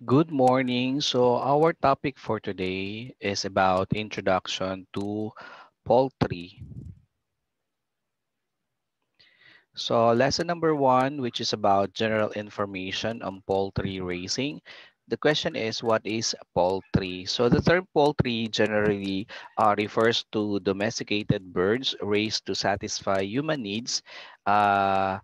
Good morning. So our topic for today is about introduction to poultry. So lesson number one, which is about general information on poultry raising. The question is, what is poultry? So the term poultry generally uh, refers to domesticated birds raised to satisfy human needs. Uh,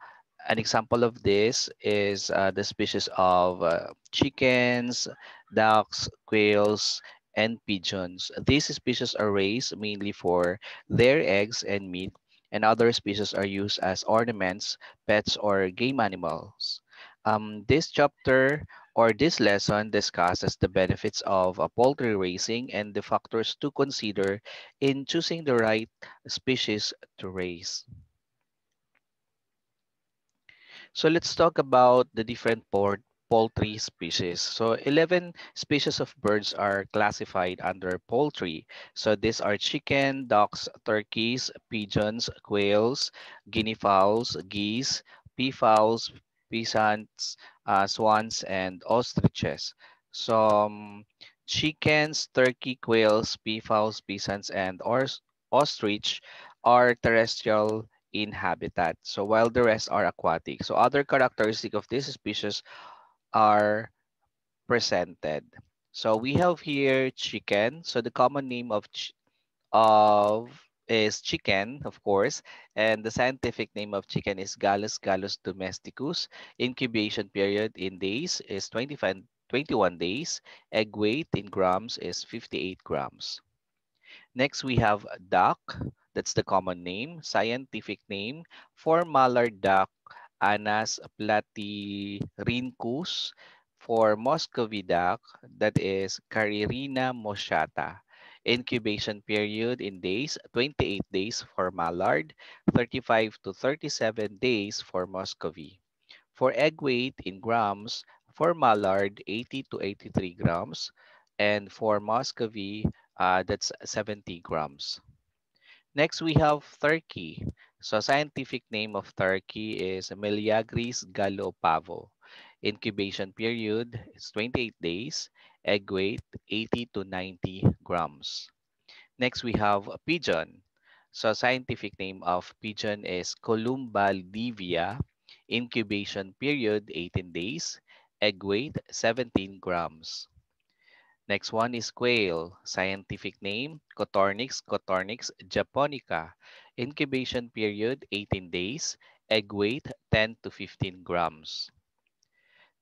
an example of this is uh, the species of uh, chickens, ducks, quails, and pigeons. These species are raised mainly for their eggs and meat and other species are used as ornaments, pets, or game animals. Um, this chapter or this lesson discusses the benefits of uh, poultry raising and the factors to consider in choosing the right species to raise. So let's talk about the different port poultry species. So 11 species of birds are classified under poultry. So these are chicken, ducks, turkeys, pigeons, quails, guinea fowls, geese, peafowls, peasants, uh, swans, and ostriches. So um, chickens, turkey, quails, peafowls, peasants, and ostrich are terrestrial in habitat. So while the rest are aquatic. So other characteristic of this species are presented. So we have here chicken. So the common name of of is chicken, of course, and the scientific name of chicken is Gallus gallus domesticus. Incubation period in days is 25, 21 days. Egg weight in grams is 58 grams. Next, we have duck. That's the common name. Scientific name, for mallard duck, Anas platyrhynchus. For Muscovy duck, that is Cairina moschata. Incubation period in days, 28 days for mallard, 35 to 37 days for Muscovy. For egg weight in grams, for mallard, 80 to 83 grams, and for Muscovy, uh, that's 70 grams. Next, we have turkey. So scientific name of turkey is Meleagris gallopavo. Incubation period is 28 days. Egg weight 80 to 90 grams. Next, we have a pigeon. So scientific name of pigeon is Columba livia. Incubation period 18 days. Egg weight 17 grams. Next one is quail. Scientific name, Coturnix coturnix japonica. Incubation period 18 days. Egg weight 10 to 15 grams.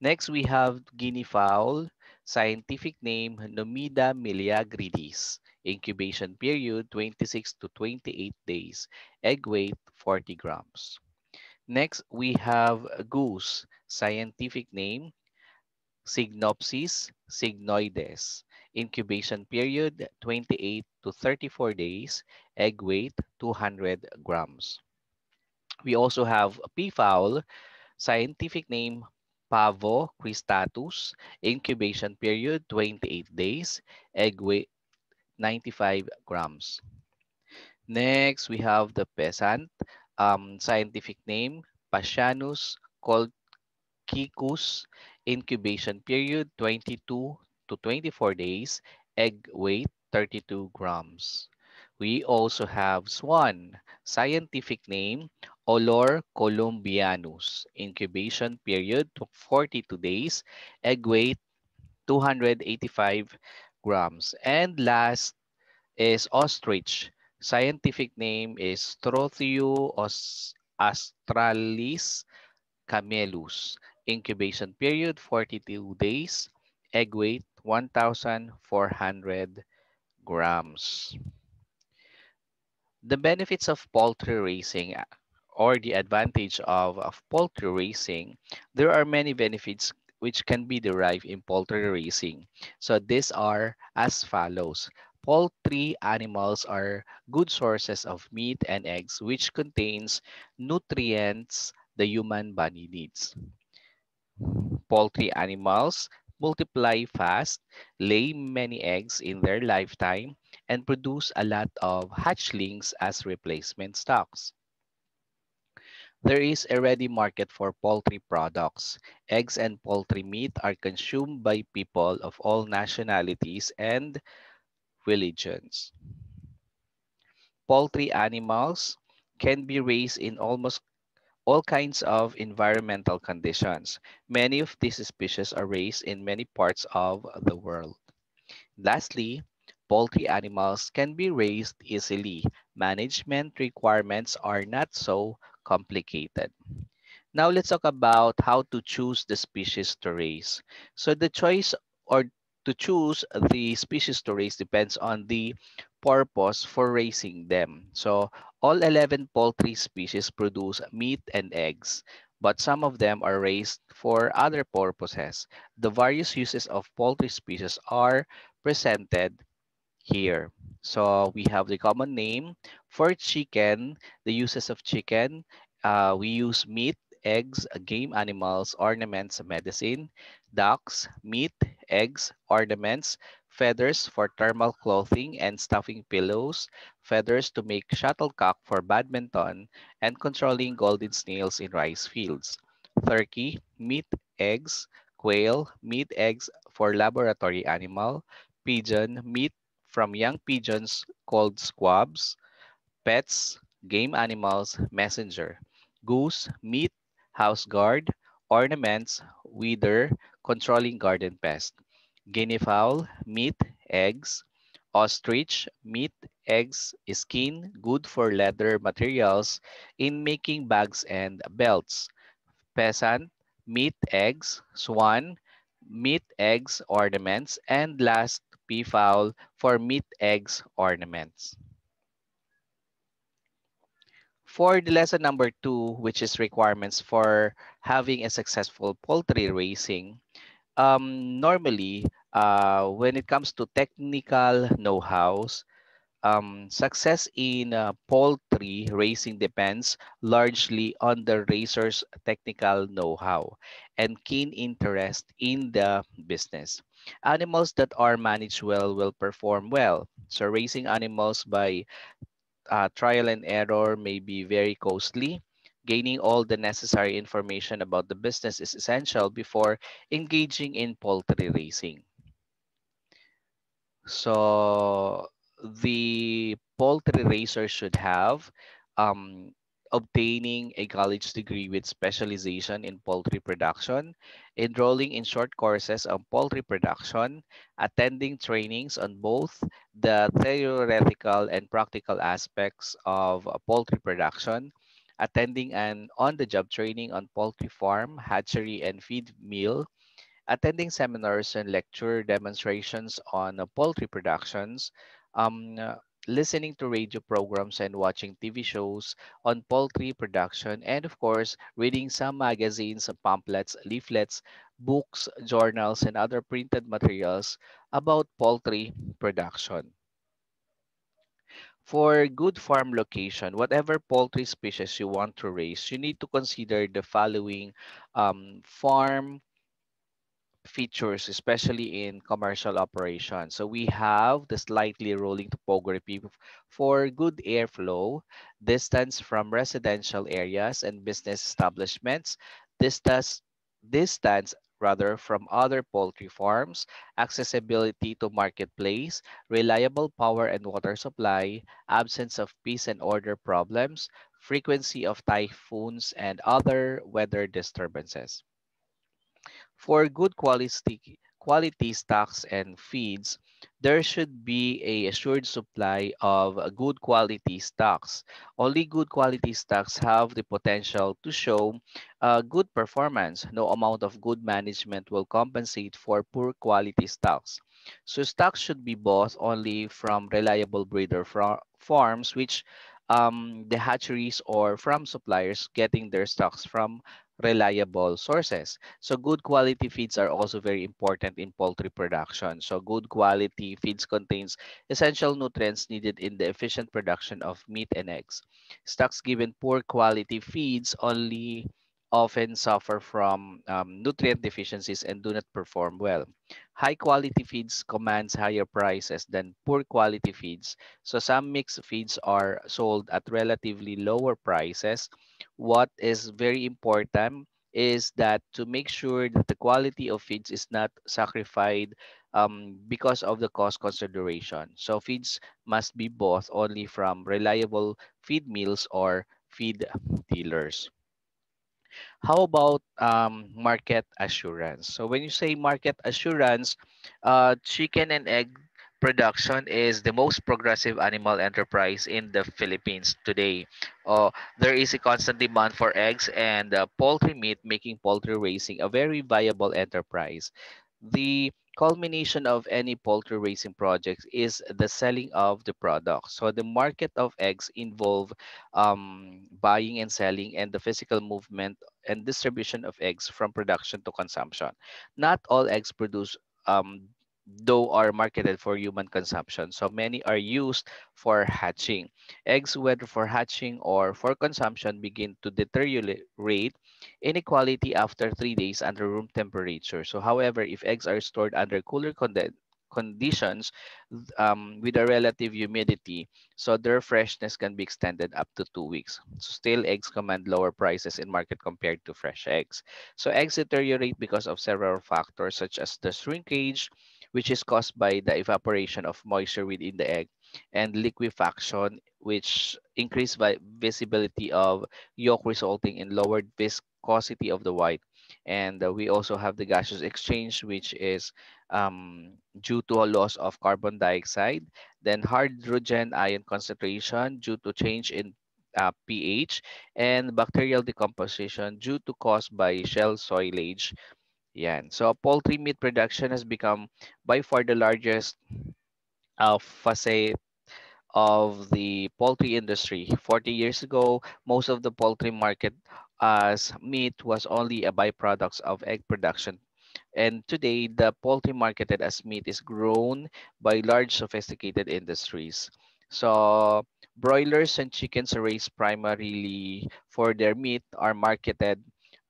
Next, we have guinea fowl. Scientific name, Numida meleagridis. Incubation period 26 to 28 days. Egg weight 40 grams. Next, we have goose. Scientific name, Cygnopsis cygnoides. Incubation period 28 to 34 days. Egg weight 200 grams. We also have peafowl. Scientific name Pavo cristatus. Incubation period 28 days. Egg weight 95 grams. Next, we have the pheasant. Um, scientific name Phasianus colchicus. Incubation period 22 to 24 days. Egg weight 32 grams. We also have swan. Scientific name Olor columbianus. Incubation period 42 days. Egg weight 285 grams. And last is ostrich. Scientific name is Struthio australis camelus. Incubation period 42 days. Egg weight 1,400 grams. The benefits of poultry raising uh, or the advantage of, of poultry raising, there are many benefits which can be derived in poultry raising. So these are as follows. Poultry animals are good sources of meat and eggs which contains nutrients the human body needs. Poultry animals multiply fast, lay many eggs in their lifetime, and produce a lot of hatchlings as replacement stocks. There is a ready market for poultry products. Eggs and poultry meat are consumed by people of all nationalities and religions. Poultry animals can be raised in almost all kinds of environmental conditions. Many of these species are raised in many parts of the world. Lastly, poultry animals can be raised easily. Management requirements are not so complicated. Now let's talk about how to choose the species to raise. So the choice or to choose the species to raise depends on the purpose for raising them. So all 11 poultry species produce meat and eggs, but some of them are raised for other purposes. The various uses of poultry species are presented here. So we have the common name for chicken, the uses of chicken. Uh, we use meat, eggs, game animals, ornaments, medicine, ducks, meat, eggs, ornaments, feathers for thermal clothing and stuffing pillows, feathers to make shuttlecock for badminton, and controlling golden snails in rice fields. Turkey, meat, eggs, quail, meat, eggs for laboratory animal, pigeon, meat from young pigeons called squabs, pets, game animals, messenger, goose, meat, house guard, ornaments, weeder, controlling garden pests. guinea fowl, meat, eggs, ostrich, meat, eggs, skin, good for leather materials in making bags and belts, pheasant, meat, eggs, swan, meat, eggs, ornaments, and last, peafowl for meat, eggs, ornaments. For the lesson number two, which is requirements for having a successful poultry raising, um, normally, uh, when it comes to technical know-hows, um, success in uh, poultry raising depends largely on the raiser's technical know-how and keen interest in the business. Animals that are managed well will perform well. So raising animals by uh, trial and error may be very costly. Gaining all the necessary information about the business is essential before engaging in poultry raising. So the poultry raiser should have um, obtaining a college degree with specialization in poultry production, enrolling in short courses on poultry production, attending trainings on both the theoretical and practical aspects of poultry production, attending an on-the-job training on poultry farm, hatchery, and feed mill, attending seminars and lecture demonstrations on uh, poultry productions, um, uh, listening to radio programs and watching TV shows on poultry production, and of course, reading some magazines, pamphlets, leaflets, books, journals, and other printed materials about poultry production. For good farm location, whatever poultry species you want to raise, you need to consider the following um, farm features, especially in commercial operations. So we have the slightly rolling topography for good airflow, distance from residential areas and business establishments, distance, distance rather from other poultry farms, accessibility to marketplace, reliable power and water supply, absence of peace and order problems, frequency of typhoons and other weather disturbances. For good quality quality stocks and feeds, there should be a assured supply of uh, good quality stocks. Only good quality stocks have the potential to show uh, good performance. No amount of good management will compensate for poor quality stocks. So stocks should be bought only from reliable breeder farms, which um, the hatcheries or from suppliers getting their stocks from reliable sources. So good quality feeds are also very important in poultry production. So good quality feeds contains essential nutrients needed in the efficient production of meat and eggs. Stocks given poor quality feeds only often suffer from um, nutrient deficiencies and do not perform well. High quality feeds commands higher prices than poor quality feeds. So some mixed feeds are sold at relatively lower prices. What is very important is that to make sure that the quality of feeds is not sacrificed um, because of the cost consideration. So feeds must be bought only from reliable feed mills or feed dealers. How about um, market assurance? So when you say market assurance, uh, chicken and egg production is the most progressive animal enterprise in the Philippines today. Uh, there is a constant demand for eggs and uh, poultry meat, making poultry raising a very viable enterprise. The culmination of any poultry raising project is the selling of the product. So the market of eggs involve um, buying and selling and the physical movement and distribution of eggs from production to consumption. Not all eggs produced um, though are marketed for human consumption. So many are used for hatching. Eggs, whether for hatching or for consumption, begin to deteriorate inequality after three days under room temperature. So however, if eggs are stored under cooler conditions um, with a relative humidity, so their freshness can be extended up to two weeks. So stale eggs command lower prices in market compared to fresh eggs. So eggs deteriorate because of several factors such as the shrinkage, which is caused by the evaporation of moisture within the egg, and liquefaction, which increase vi- visibility of yolk resulting in lowered viscosity of the white. And uh, we also have the gaseous exchange, which is um, due to a loss of carbon dioxide. Then hydrogen ion concentration due to change in uh, pH and bacterial decomposition due to caused by shell soilage. Yan. So poultry meat production has become by far the largest uh, facet of the poultry industry. 40 years ago, most of the poultry market as meat was only a byproduct of egg production. And today, the poultry marketed as meat is grown by large sophisticated industries. So, broilers and chickens are raised primarily for their meat are marketed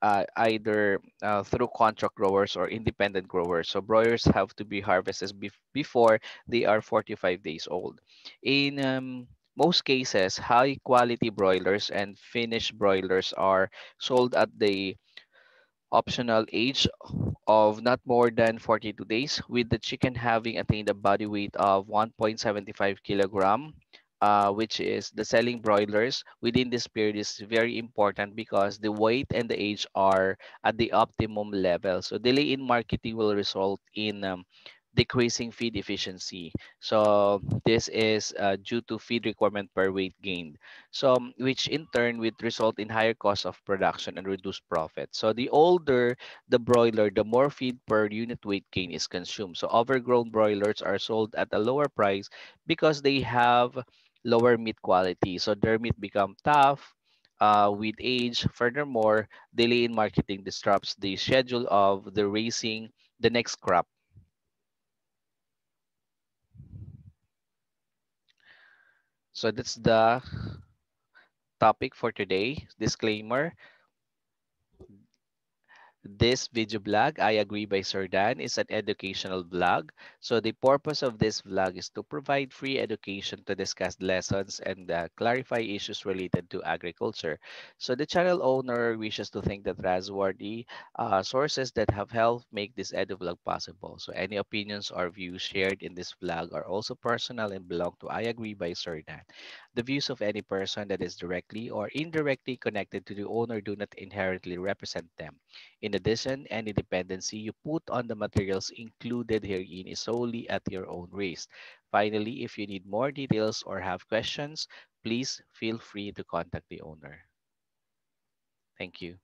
uh, either uh, through contract growers or independent growers. So, broilers have to be harvested bef- before they are 45 days old. In um, most cases, high quality broilers and finished broilers are sold at the optional age of not more than 42 days, with the chicken having attained a body weight of 1.75 kilogram, uh, which is the selling broilers within this period is very important because the weight and the age are at the optimum level. So delay in marketing will result in um, decreasing feed efficiency. So this is uh, due to feed requirement per weight gained. So um, which in turn would result in higher cost of production and reduced profit. So the older the broiler, the more feed per unit weight gain is consumed. So overgrown broilers are sold at a lower price because they have lower meat quality. So their meat become tough uh, with age. Furthermore, delay in marketing disrupts the schedule of the raising the next crop. So that's the topic for today. Disclaimer This video blog, I Agree by Sir Dan, is an educational blog. So the purpose of this vlog is to provide free education to discuss lessons and uh, clarify issues related to agriculture. So the channel owner wishes to thank the trustworthy uh, sources that have helped make this edu vlog possible. So any opinions or views shared in this vlog are also personal and belong to I Agree by Sir Dan. The views of any person that is directly or indirectly connected to the owner do not inherently represent them. In addition, any dependency you put on the materials included herein is solely at your own risk. Finally, if you need more details or have questions, please feel free to contact the owner. Thank you.